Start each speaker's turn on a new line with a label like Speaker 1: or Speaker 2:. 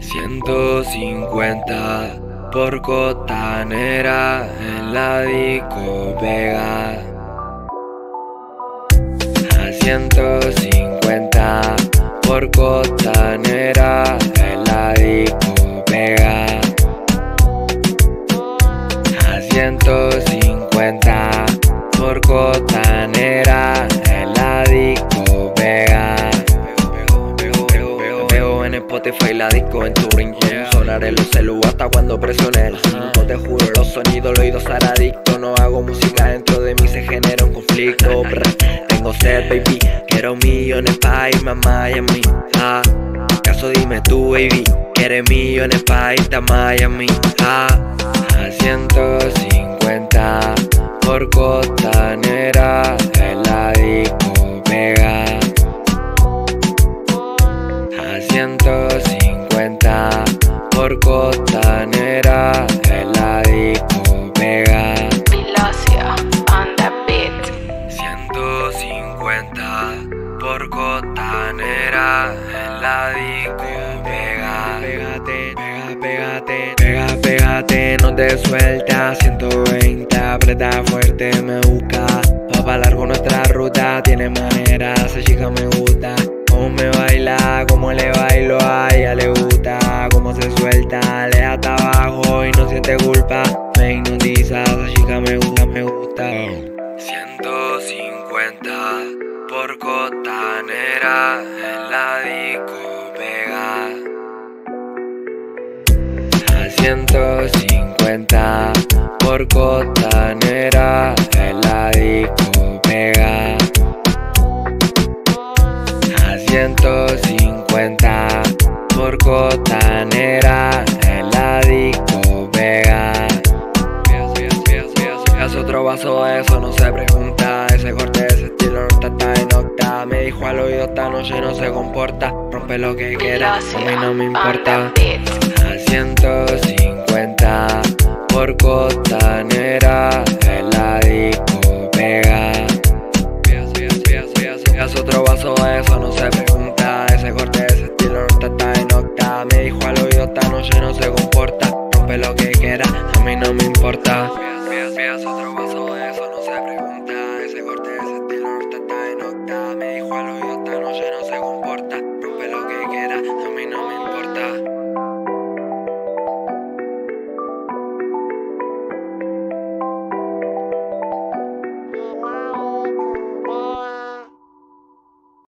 Speaker 1: 150 por cotanera en la disco Vega. A 150 por cotanera en la disco Vega. A 150 por cotanera disco en tu rincón Sonaré los celu hasta cuando presione el 5 Te juro los sonidos, los oídos adicto. No hago música dentro de mí, se genera un conflicto. Tengo sed, baby, quiero millones pa' irme a Miami. Ah, Caso dime tú, baby, quieres millones pa' irte a Miami. Ah, A 150 por costanera por costanera en la disco Vega
Speaker 2: Pilacia on the beat.
Speaker 1: 150 por costanera en la disco Vega Pégate, pega, pégate, pega, pégate, no te sueltas 120, aprieta fuerte, me busca. Va pa' largo nuestra ruta, tiene manera, esa chica me gusta esa chica me gusta, me gusta 150 por cotanera en la disco Vega. A 150 por cotanera en la disco Vega. A 150 por cotanera otro vaso eso, no se pregunta. Ese corte, ese estilo no está en octa. Me dijo al oído esta noche no se comporta. Rompe lo que quiera, a mí no me importa. A 150 por costanera en la disco Vega. Haz otro vaso de eso, no se pregunta. Ese corte, ese estilo no está en octa. Me dijo al oído esta noche no se comporta. Rompe lo que quiera, a mí no me importa. Veas otro vaso eso, no se pregunta.